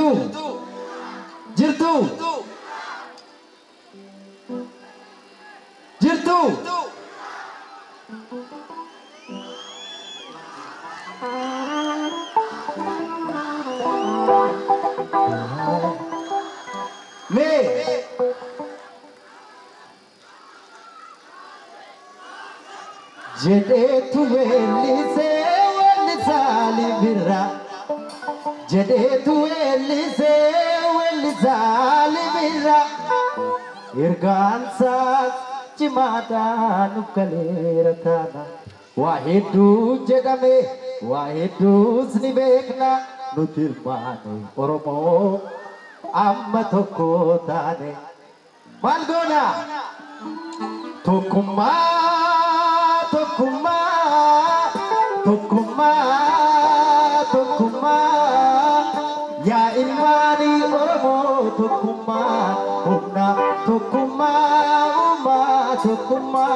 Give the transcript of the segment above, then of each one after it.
जिरतू। जिरतू। जिरतू। ले जेटे तुवे लिसे वन साली बिरा weellisaa libirra ergaansaas cimaadhaan uffaleera taana waa hedduu jedhame waa hedduus ni beekna nuti ilmaane oromoo amma tokko taane maal goona tokkummaa imani omo tukuma una tukuma uma tukuma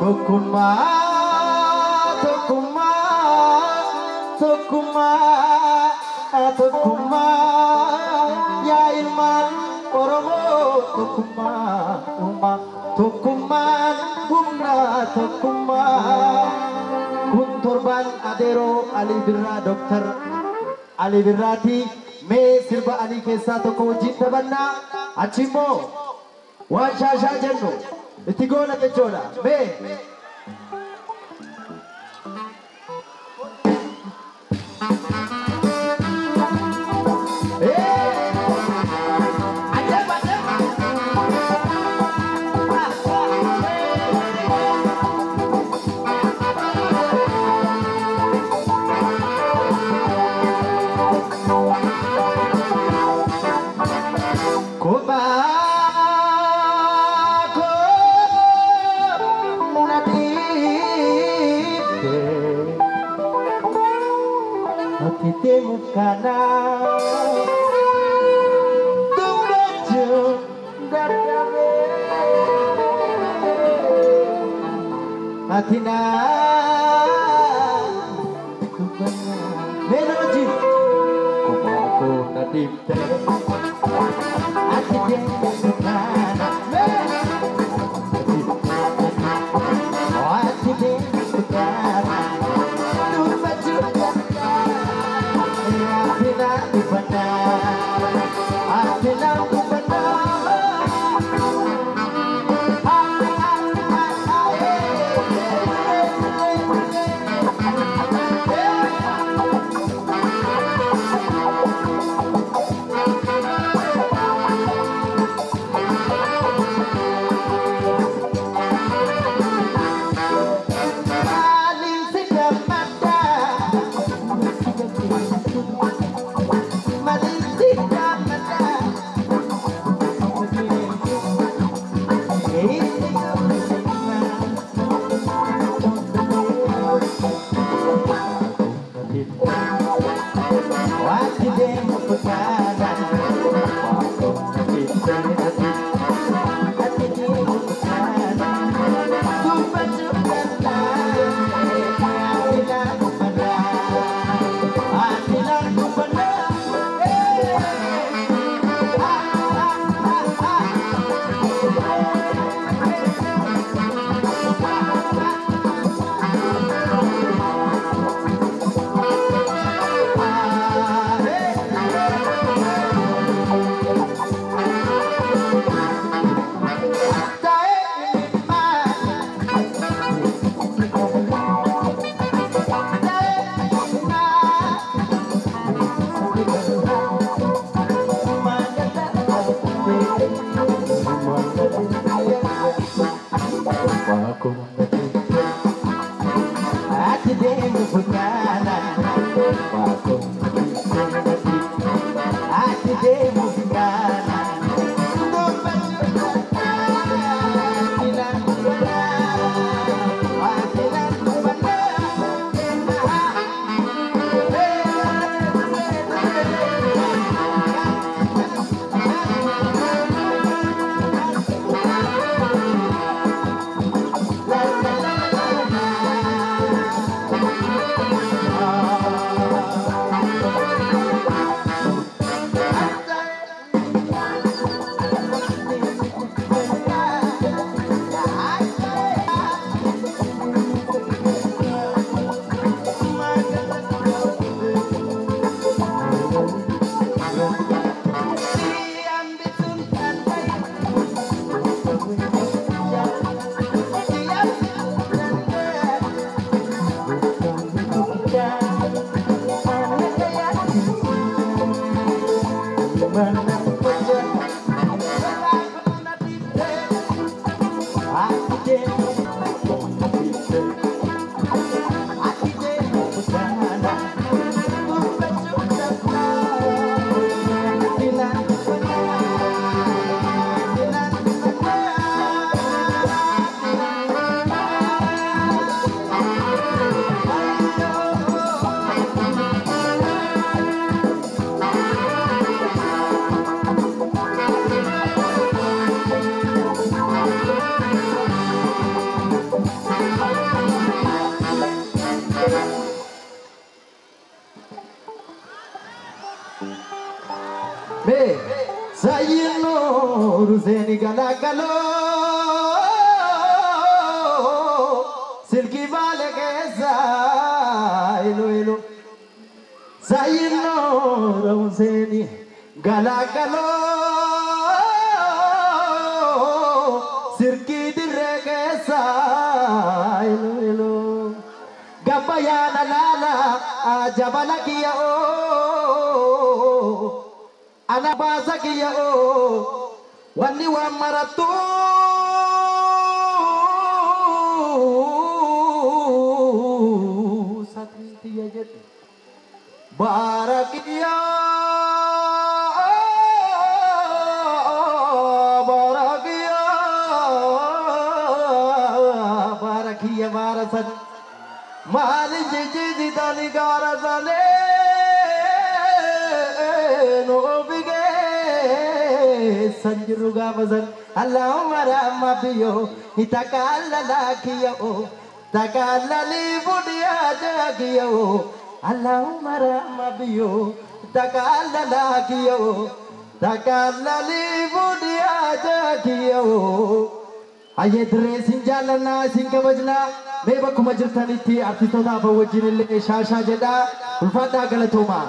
tukuma tukuma tukuma tukuma ya iman omo tukuma uma tukuma una tukuma Kunturban Adero Ali Birra Dokter alii birraati mee sirba alii keessaa tokko wajjin taphannaa achi immoo waan shaashaa jennu itti goona jechuudha mee Hatimu kanan Tung rajun dan Hati tak ko At dengo pagkala ko sayyinoo ruseeni galaagaloo silkii baale keessa elo elo. Sayyinoo oh, ruseeni galaagaloo silkii dirree keessa elo elo. Gabbayaana laala jabala kiyya oo. Oh. ana bazaki ya o wani wa maratu sakriya jet barakiya barakiya barakiya barasan मालिक जी जी दानी गारा जाने नो sanjuruga mazan Allahumma rahma biyo itakalla lakiyo takalla libudiya jagiyo Allahumma rahma biyo takalla lakiyo takalla libudiya jagiyo ayed re sinjalana sinkabajna beebakuma jirtanitti artitoota abawwajjin illee shaashaa jedha ulfaataa galatooma